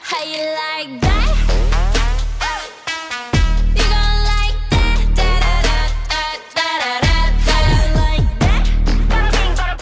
how you like that?